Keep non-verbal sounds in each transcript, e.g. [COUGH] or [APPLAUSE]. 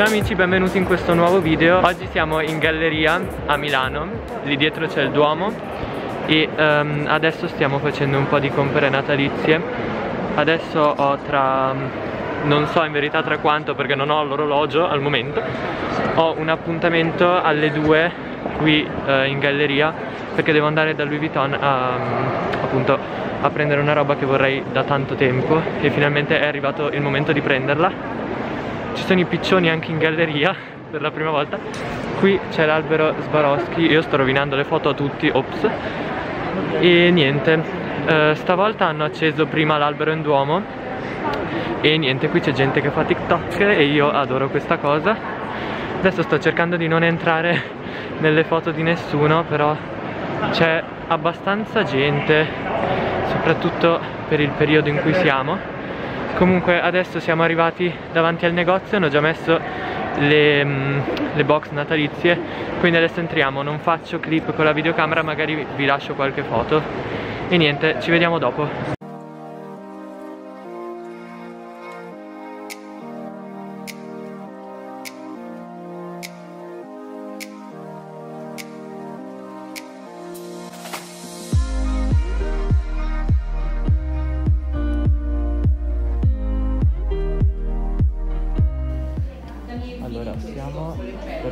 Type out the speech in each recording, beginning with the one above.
Ciao amici, benvenuti in questo nuovo video. Oggi siamo in galleria a Milano Lì dietro c'è il Duomo. E um, adesso stiamo facendo un po' di compere natalizie. Adesso ho tra... Non so in verità tra quanto perché non ho l'orologio al momento Ho un appuntamento alle 2 qui uh, in galleria Perché devo andare da Louis Vuitton a, appunto, a prendere una roba che vorrei da tanto tempo E finalmente è arrivato il momento di prenderla sono i piccioni anche in galleria per la prima volta. Qui c'è l'albero Swarovski io sto rovinando le foto a tutti ops. E niente uh, stavolta hanno acceso prima l'albero in Duomo. E niente qui c'è gente che fa TikTok e io adoro questa cosa. Adesso sto cercando di non entrare nelle foto di nessuno però c'è abbastanza gente soprattutto per il periodo in cui siamo comunque adesso siamo arrivati davanti al negozio hanno già messo le, mm, le, box natalizie quindi adesso entriamo. Non faccio clip con la videocamera magari vi lascio qualche foto. E niente ci vediamo dopo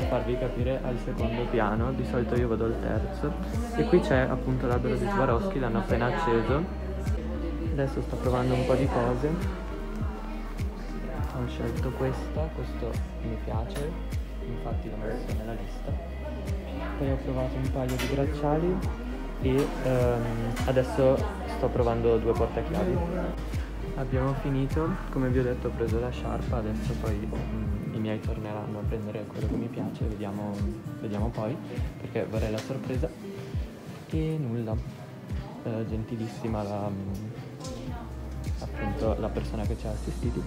farvi capire al secondo piano, di solito io vado al terzo. E qui c'è appunto l'albero di Swarovski, l'hanno appena acceso. Adesso sto provando un po' di cose. Ho scelto questa, questo mi piace. Infatti l'ho messo nella lista. Poi ho provato un paio di bracciali. E um, adesso sto provando due portachiavi abbiamo finito come vi ho detto ho preso la sciarpa adesso poi um, i miei torneranno a prendere quello che mi piace, vediamo, vediamo poi, perché vorrei la sorpresa. E nulla, eh, gentilissima la, appunto, la persona che ci ha assistiti.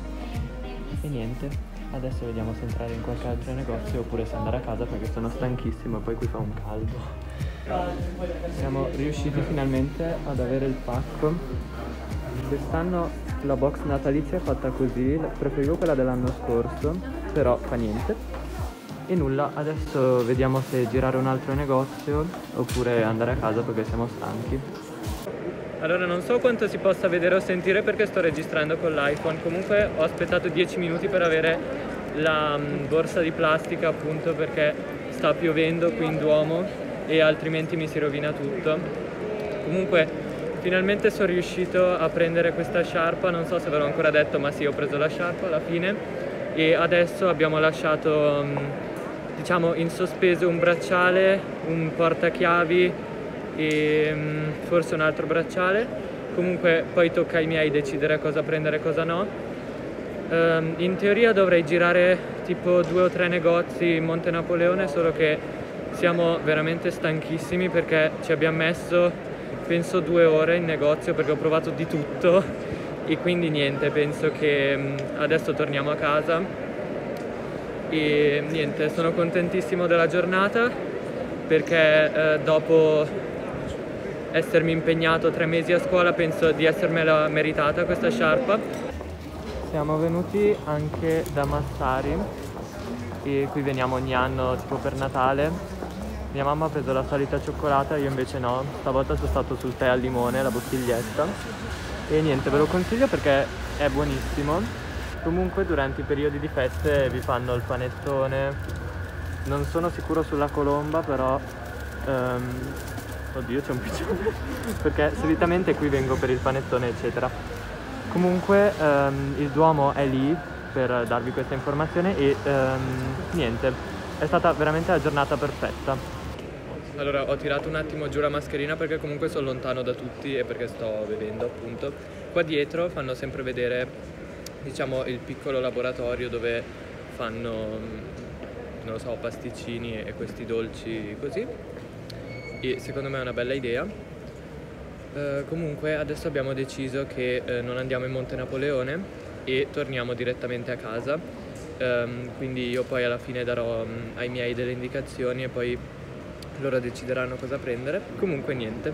E niente, adesso vediamo se entrare in qualche altro negozio oppure se andare a casa perché sono stanchissimo e poi qui fa un caldo. Siamo riusciti finalmente ad avere il pacco. Quest'anno la box natalizia è fatta così, preferivo quella dell'anno scorso però fa niente. E nulla adesso vediamo se girare un altro negozio oppure andare a casa perché siamo stanchi. Allora non so quanto si possa vedere o sentire perché sto registrando con l'iPhone. Comunque ho aspettato 10 minuti per avere la mm, borsa di plastica appunto perché sta piovendo qui in Duomo e altrimenti mi si rovina tutto. Comunque finalmente sono riuscito a prendere questa sciarpa non so se ve l'ho ancora detto ma sì ho preso la sciarpa alla fine. E adesso abbiamo lasciato mm, diciamo in sospeso un bracciale, un portachiavi e mm, forse un altro bracciale. Comunque poi tocca ai miei decidere cosa prendere e cosa no. Um, in teoria dovrei girare tipo due o tre negozi in Monte Napoleone solo che siamo veramente stanchissimi perché ci abbiamo messo penso due ore in negozio perché ho provato di tutto e quindi niente penso che mm, adesso torniamo a casa. E niente sono contentissimo della giornata perché eh, dopo essermi impegnato tre mesi a scuola penso di essermela meritata questa sciarpa. Siamo venuti anche da Massari e qui veniamo ogni anno tipo per Natale mia mamma ha preso la solita cioccolata io invece no. Stavolta sono stato sul tè al limone la bottiglietta. E niente ve lo consiglio perché è buonissimo. Comunque durante i periodi di feste vi fanno il panettone. Non sono sicuro sulla colomba però um, oddio c'è un piccione. [LAUGHS] Perché solitamente qui vengo per il panettone eccetera. Comunque um, il Duomo è lì per darvi questa informazione e um, niente è stata veramente la giornata perfetta allora, ho tirato un attimo giù la mascherina perché comunque sono lontano da tutti e perché sto bevendo, appunto. Qua dietro fanno sempre vedere, diciamo, il piccolo laboratorio dove fanno, non lo so, pasticcini e questi dolci così. E secondo me è una bella idea. Uh, comunque adesso abbiamo deciso che uh, non andiamo in Monte Napoleone e torniamo direttamente a casa. Um, quindi io poi alla fine darò um, ai miei delle indicazioni e poi loro decideranno cosa prendere. Comunque niente,